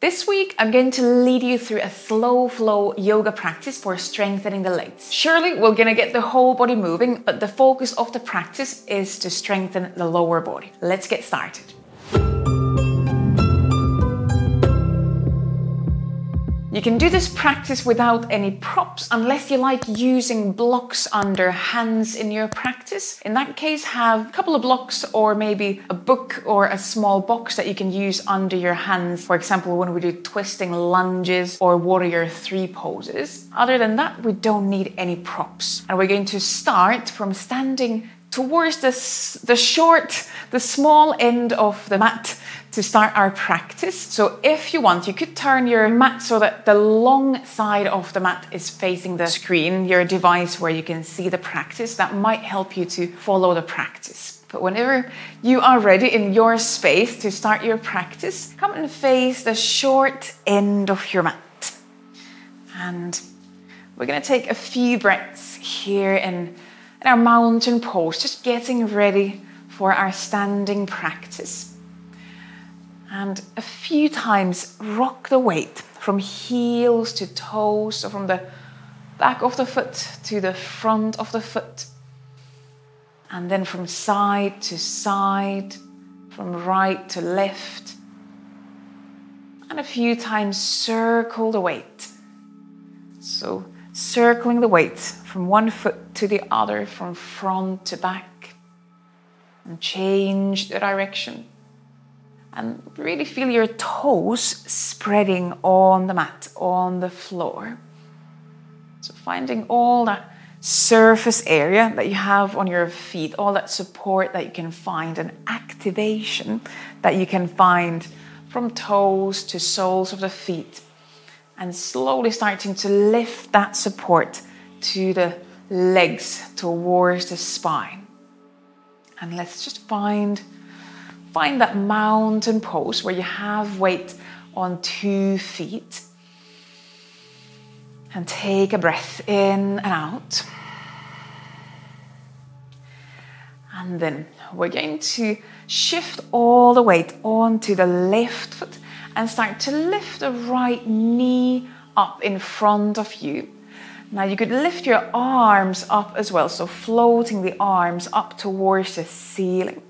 This week, I'm going to lead you through a slow flow yoga practice for strengthening the legs. Surely, we're going to get the whole body moving, but the focus of the practice is to strengthen the lower body. Let's get started. You can do this practice without any props unless you like using blocks under hands in your practice. In that case, have a couple of blocks or maybe a book or a small box that you can use under your hands. For example, when we do twisting lunges or warrior three poses. Other than that, we don't need any props. And we're going to start from standing towards the, the short, the small end of the mat to start our practice. So if you want, you could turn your mat so that the long side of the mat is facing the screen, your device where you can see the practice. That might help you to follow the practice. But whenever you are ready in your space to start your practice, come and face the short end of your mat. And we're going to take a few breaths here in, in our mountain pose, just getting ready for our standing practice and a few times rock the weight from heels to toes, so from the back of the foot to the front of the foot, and then from side to side, from right to left, and a few times circle the weight. So, circling the weight from one foot to the other, from front to back, and change the direction and really feel your toes spreading on the mat, on the floor. So, finding all that surface area that you have on your feet, all that support that you can find, and activation that you can find from toes to soles of the feet, and slowly starting to lift that support to the legs towards the spine. And let's just find Find that mountain pose where you have weight on two feet. And take a breath in and out. And then we're going to shift all the weight onto the left foot and start to lift the right knee up in front of you. Now you could lift your arms up as well, so floating the arms up towards the ceiling.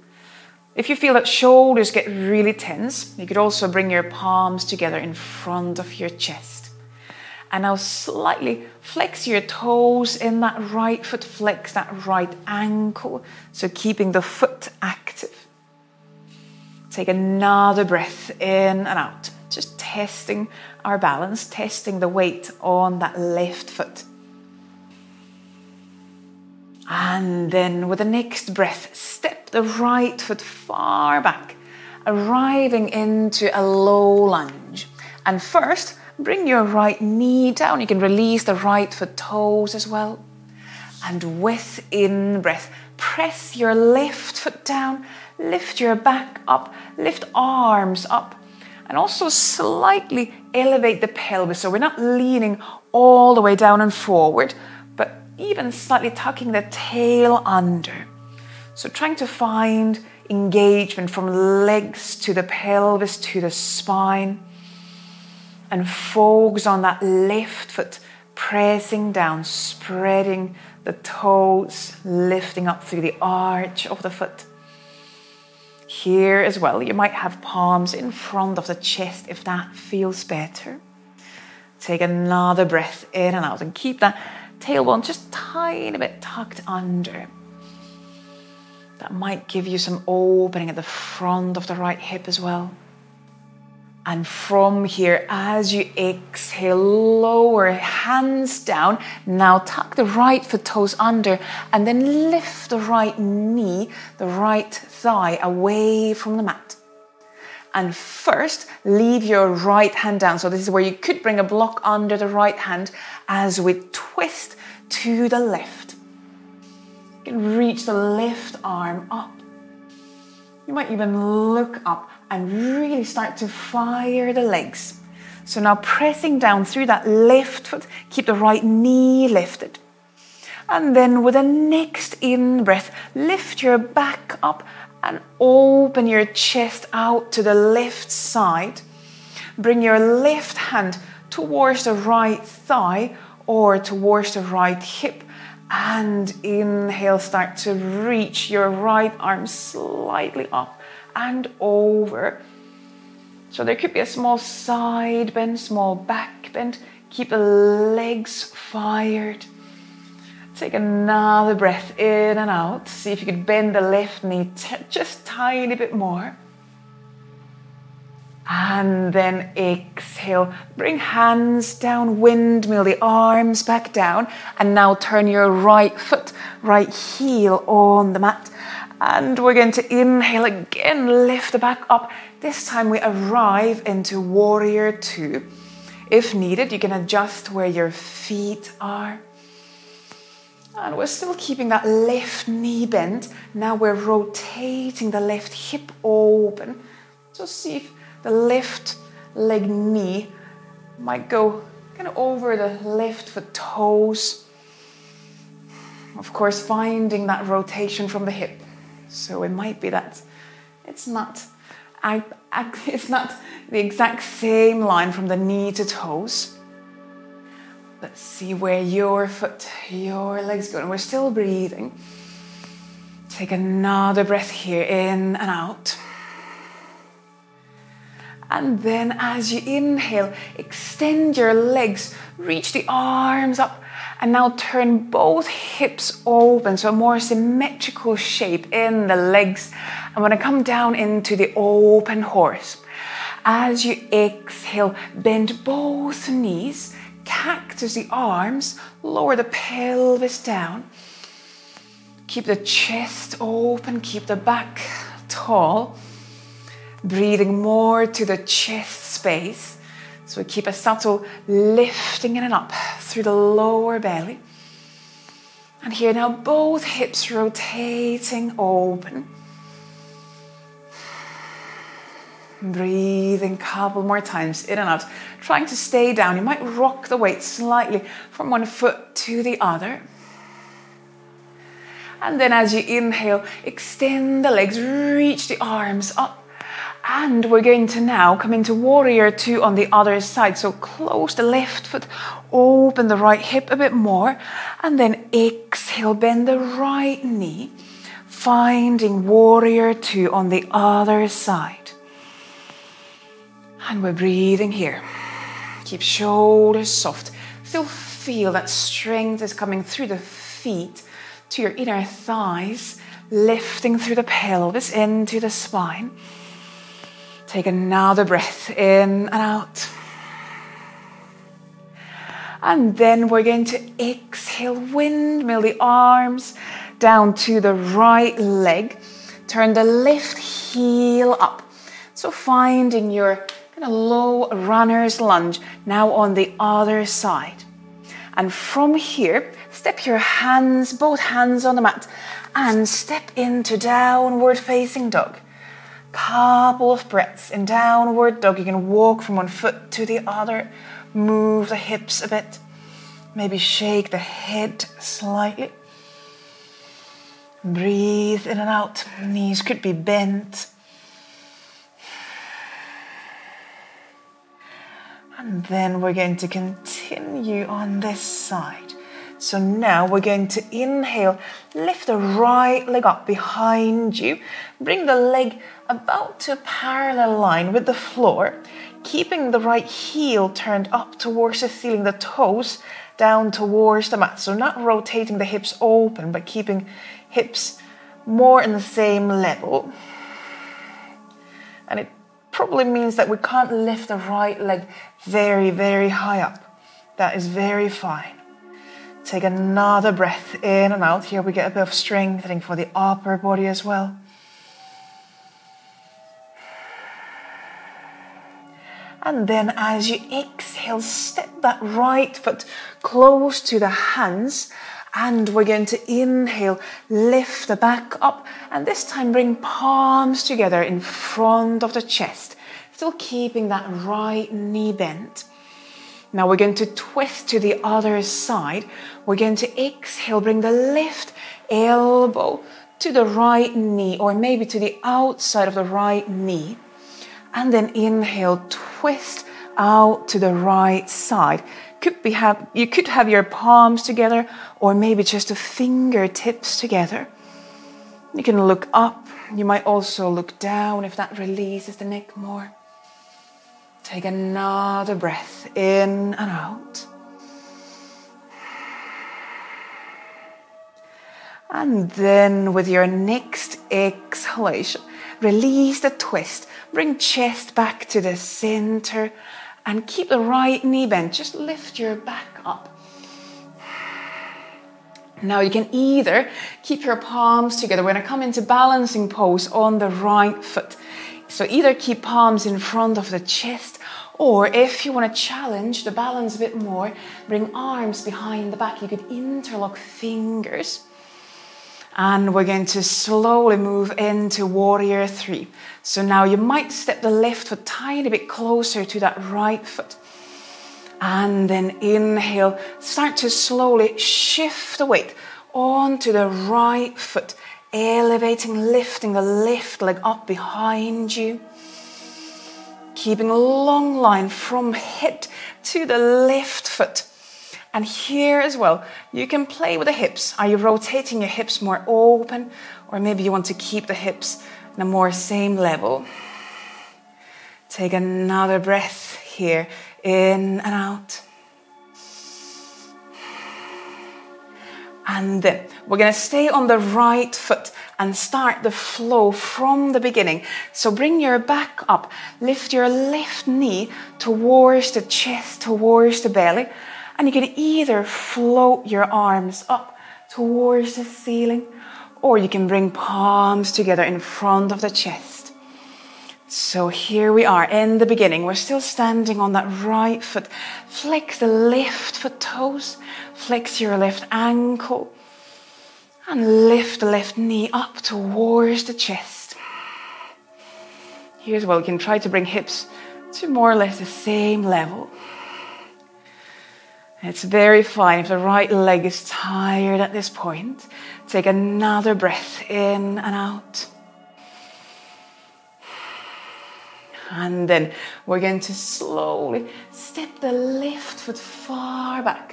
If you feel that shoulders get really tense, you could also bring your palms together in front of your chest. And now slightly flex your toes in that right foot, flex that right ankle. So keeping the foot active. Take another breath in and out. Just testing our balance, testing the weight on that left foot. And then with the next breath, step the right foot far back, arriving into a low lunge. And first, bring your right knee down. You can release the right foot toes as well. And with in breath, press your left foot down, lift your back up, lift arms up, and also slightly elevate the pelvis. So we're not leaning all the way down and forward, but even slightly tucking the tail under. So, trying to find engagement from legs to the pelvis to the spine. And focus on that left foot pressing down, spreading the toes, lifting up through the arch of the foot. Here as well, you might have palms in front of the chest if that feels better. Take another breath in and out and keep that tailbone just tiny bit tucked under. That might give you some opening at the front of the right hip as well. And from here, as you exhale, lower hands down. Now tuck the right foot toes under and then lift the right knee, the right thigh away from the mat. And first, leave your right hand down. So, this is where you could bring a block under the right hand as we twist to the left. You can reach the left arm up. You might even look up and really start to fire the legs. So, now pressing down through that left foot, keep the right knee lifted. And then, with the next in breath, lift your back up and open your chest out to the left side. bring your left hand towards the right thigh or towards the right hip. And inhale, start to reach your right arm slightly up and over. So there could be a small side bend, small back bend. Keep the legs fired. Take another breath in and out. See if you could bend the left knee just tiny bit more. And then exhale. Bring hands down, windmill the arms back down. And now turn your right foot, right heel on the mat. And we're going to inhale again, lift the back up. This time we arrive into warrior two. If needed, you can adjust where your feet are. And we're still keeping that left knee bent. Now we're rotating the left hip open. So see if the left leg knee might go kind of over the left foot toes. Of course, finding that rotation from the hip. So it might be that it's not, it's not the exact same line from the knee to toes. Let's see where your foot, your legs go. And we're still breathing. Take another breath here in and out. And then as you inhale, extend your legs, reach the arms up, and now turn both hips open, so a more symmetrical shape in the legs. I'm gonna come down into the open horse. As you exhale, bend both knees, cactus the arms, lower the pelvis down. Keep the chest open, keep the back tall. Breathing more to the chest space. So we keep a subtle lifting in and up through the lower belly. And here now, both hips rotating open. Breathing a couple more times in and out, trying to stay down. You might rock the weight slightly from one foot to the other. And then as you inhale, extend the legs, reach the arms up and we're going to now come into warrior two on the other side. So close the left foot, open the right hip a bit more, and then exhale, bend the right knee, finding warrior two on the other side. And we're breathing here. Keep shoulders soft. Still feel that strength is coming through the feet to your inner thighs, lifting through the pelvis into the spine. Take another breath in and out. And then we're going to exhale, windmill the arms down to the right leg. Turn the left heel up. So finding your kind of low runner's lunge now on the other side. And from here, step your hands, both hands on the mat, and step into downward facing dog couple of breaths in downward dog. You can walk from one foot to the other, move the hips a bit, maybe shake the head slightly. Breathe in and out. Knees could be bent. And then we're going to continue on this side. So now we're going to inhale, lift the right leg up behind you, bring the leg about to a parallel line with the floor, keeping the right heel turned up towards the ceiling, the toes down towards the mat. So not rotating the hips open, but keeping hips more in the same level. And it probably means that we can't lift the right leg very, very high up. That is very fine. Take another breath in and out. Here we get a bit of strengthening for the upper body as well. And then as you exhale, step that right foot close to the hands. And we're going to inhale, lift the back up, and this time bring palms together in front of the chest. Still keeping that right knee bent. Now we're going to twist to the other side. We're going to exhale, bring the left elbow to the right knee or maybe to the outside of the right knee. And then inhale, twist out to the right side. Could be have, you could have your palms together or maybe just the fingertips together. You can look up. You might also look down if that releases the neck more. Take another breath in and out. And then with your next exhalation, release the twist. Bring chest back to the center and keep the right knee bent. Just lift your back up. Now you can either keep your palms together. We're to come into balancing pose on the right foot. So either keep palms in front of the chest, or if you want to challenge the balance a bit more, bring arms behind the back. You could interlock fingers. And we're going to slowly move into warrior three. So now you might step the left foot tiny bit closer to that right foot. And then inhale, start to slowly shift the weight onto the right foot, elevating, lifting the left leg up behind you. Keeping a long line from head to the left foot. And here as well, you can play with the hips. Are you rotating your hips more open? Or maybe you want to keep the hips in a more same level. Take another breath here, in and out. And then we're going to stay on the right foot and start the flow from the beginning. So bring your back up, lift your left knee towards the chest, towards the belly, and you can either float your arms up towards the ceiling or you can bring palms together in front of the chest. So here we are in the beginning. We're still standing on that right foot. Flex the left foot toes, flex your left ankle, and lift the left knee up towards the chest. Here's well, you can try to bring hips to more or less the same level. It's very fine if the right leg is tired at this point. Take another breath in and out. And then we're going to slowly step the left foot far back.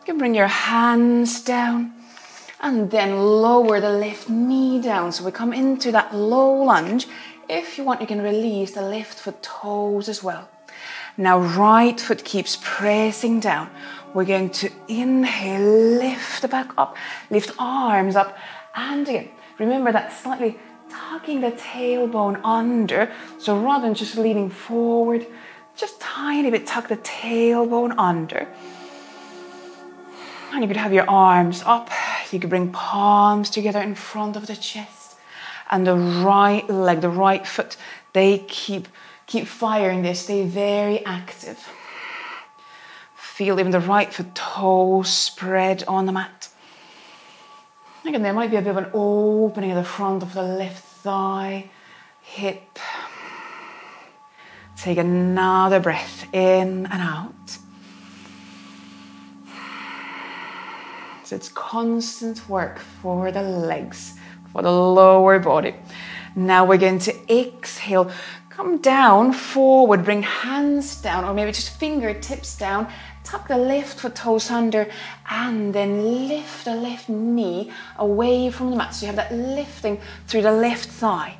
You can bring your hands down and then lower the left knee down. So we come into that low lunge. If you want, you can release the left foot toes as well. Now, right foot keeps pressing down. We're going to inhale, lift the back up, lift arms up, and again. Remember that slightly tucking the tailbone under. So rather than just leaning forward, just tiny bit tuck the tailbone under. And you could have your arms up. You could bring palms together in front of the chest. And the right leg, the right foot, they keep Keep firing They stay very active. Feel even the right foot toe spread on the mat. Again, there might be a bit of an opening at the front of the left thigh, hip. Take another breath in and out. So it's constant work for the legs, for the lower body. Now we're going to exhale Come down, forward, bring hands down, or maybe just fingertips down. Tuck the left foot toes under, and then lift the left knee away from the mat. So you have that lifting through the left thigh.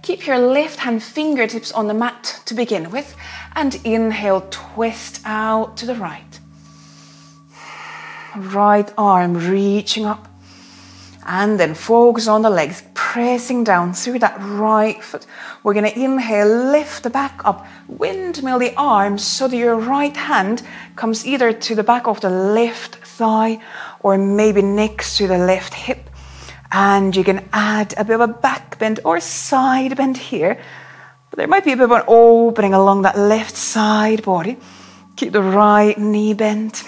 Keep your left hand fingertips on the mat to begin with, and inhale, twist out to the right. Right arm reaching up and then focus on the legs, pressing down through that right foot. We're going to inhale, lift the back up, windmill the arms so that your right hand comes either to the back of the left thigh or maybe next to the left hip. And you can add a bit of a back bend or side bend here. But there might be a bit of an opening along that left side body. Keep the right knee bent.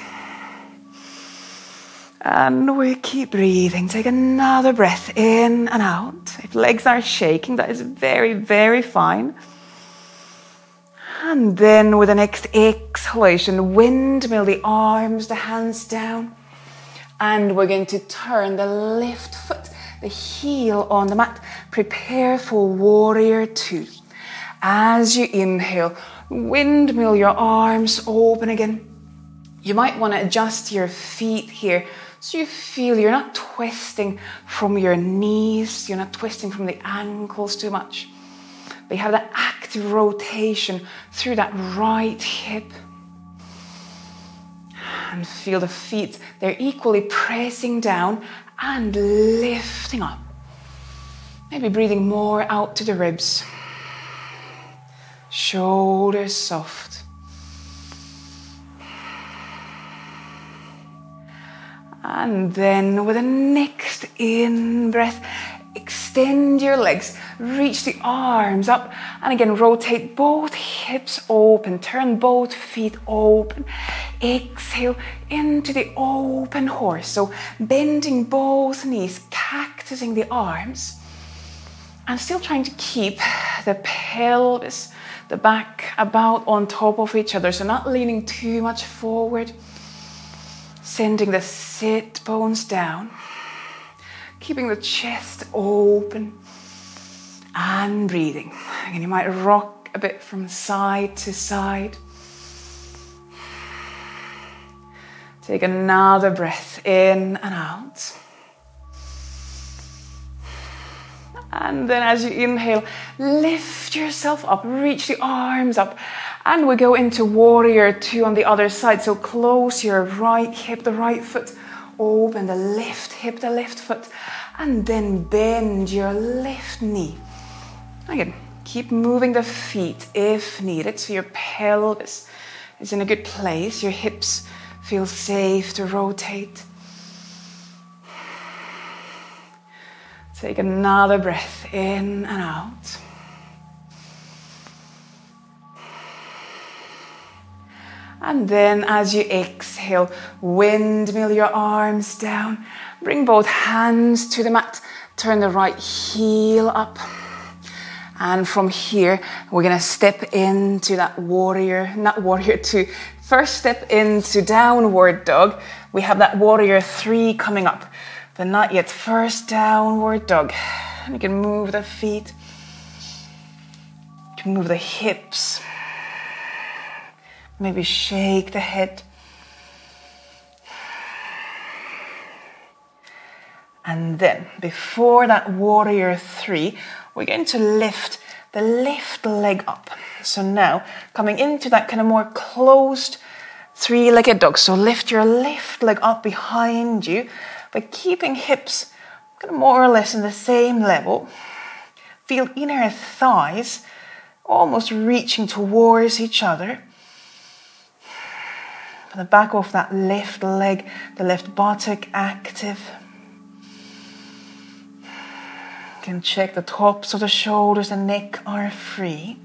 Um, and we keep breathing. Take another breath in and out. If legs are shaking, that is very, very fine. And then with the next exhalation, windmill the arms, the hands down. And we're going to turn the left foot, the heel on the mat. Prepare for warrior two. As you inhale, Windmill your arms open again. You might want to adjust your feet here so you feel you're not twisting from your knees, you're not twisting from the ankles too much. But you have that active rotation through that right hip. And feel the feet, they're equally pressing down and lifting up. Maybe breathing more out to the ribs. Shoulders soft. And then with the next in breath, extend your legs, reach the arms up, and again rotate both hips open, turn both feet open. Exhale into the open horse. So bending both knees, cactusing the arms, and still trying to keep the pelvis, the back about on top of each other. So not leaning too much forward Sending the sit bones down, keeping the chest open and breathing. And you might rock a bit from side to side. Take another breath in and out. And then as you inhale, lift yourself up, reach the arms up and we go into warrior two on the other side. So close your right hip, the right foot, open the left hip, the left foot, and then bend your left knee. Again, keep moving the feet if needed so your pelvis is in a good place, your hips feel safe to rotate. Take another breath in and out. And then as you exhale, windmill your arms down. Bring both hands to the mat. Turn the right heel up. And from here, we're going to step into that warrior, not warrior two. First step into downward dog. We have that warrior three coming up, but not yet. First downward dog. And you can move the feet. You can move the hips. Maybe shake the head. And then, before that warrior three, we're going to lift the left leg up. So now, coming into that kind of more closed three legged dog. So lift your left leg up behind you, but keeping hips kind of more or less in the same level. Feel inner thighs almost reaching towards each other the back of that left leg, the left buttock active. You can check the tops of the shoulders and neck are free.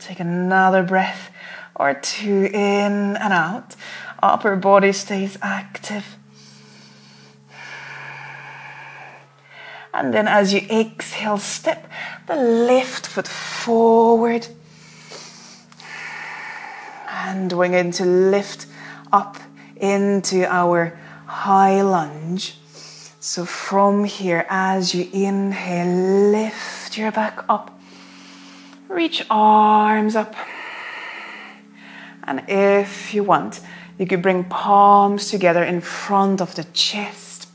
Take another breath or two in and out. Upper body stays active. And then as you exhale, step the left foot forward and we're going to lift up into our high lunge. So from here, as you inhale, lift your back up, reach arms up. And if you want, you could bring palms together in front of the chest.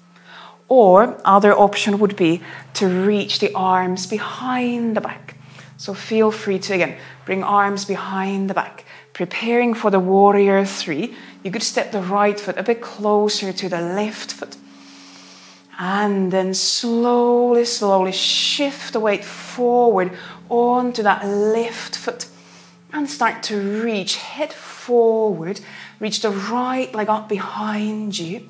Or other option would be to reach the arms behind the back. So feel free to again bring arms behind the back preparing for the warrior three, you could step the right foot a bit closer to the left foot. And then slowly, slowly shift the weight forward onto that left foot and start to reach head forward. Reach the right leg up behind you.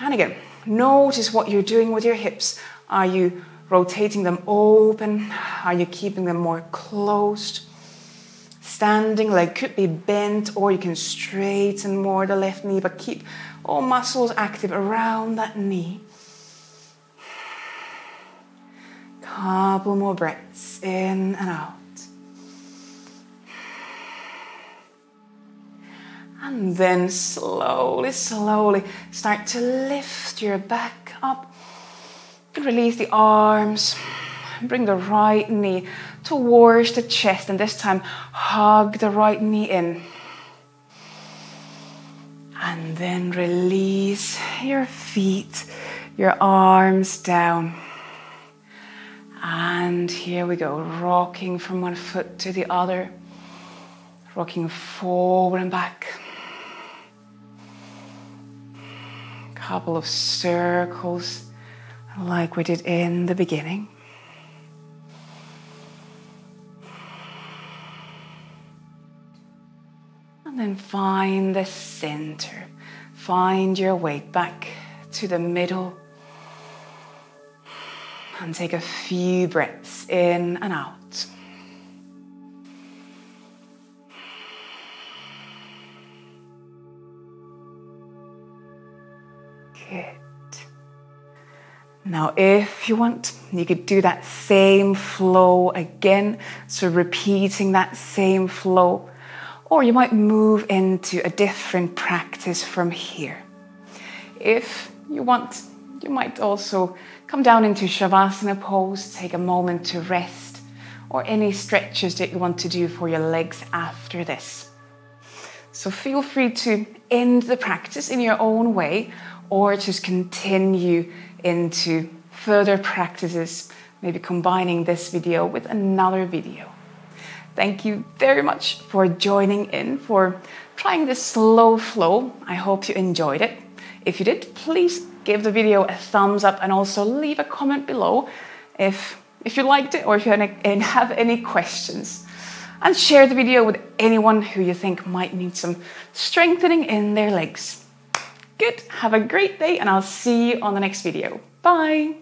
And again, notice what you're doing with your hips. Are you rotating them open? Are you keeping them more closed? standing leg could be bent or you can straighten more the left knee, but keep all muscles active around that knee. Couple more breaths in and out. And then slowly, slowly start to lift your back up. And release the arms. Bring the right knee towards the chest, and this time hug the right knee in. And then release your feet, your arms down. And here we go, rocking from one foot to the other, rocking forward and back. Couple of circles like we did in the beginning. And then find the center. Find your way back to the middle. And take a few breaths in and out. Now, if you want, you could do that same flow again. So, repeating that same flow. Or you might move into a different practice from here. If you want, you might also come down into Shavasana pose, take a moment to rest, or any stretches that you want to do for your legs after this. So, feel free to end the practice in your own way or just continue into further practices, maybe combining this video with another video. Thank you very much for joining in, for trying this slow flow. I hope you enjoyed it. If you did, please give the video a thumbs up and also leave a comment below if, if you liked it or if you have any questions. And share the video with anyone who you think might need some strengthening in their legs. Good, have a great day, and I'll see you on the next video. Bye!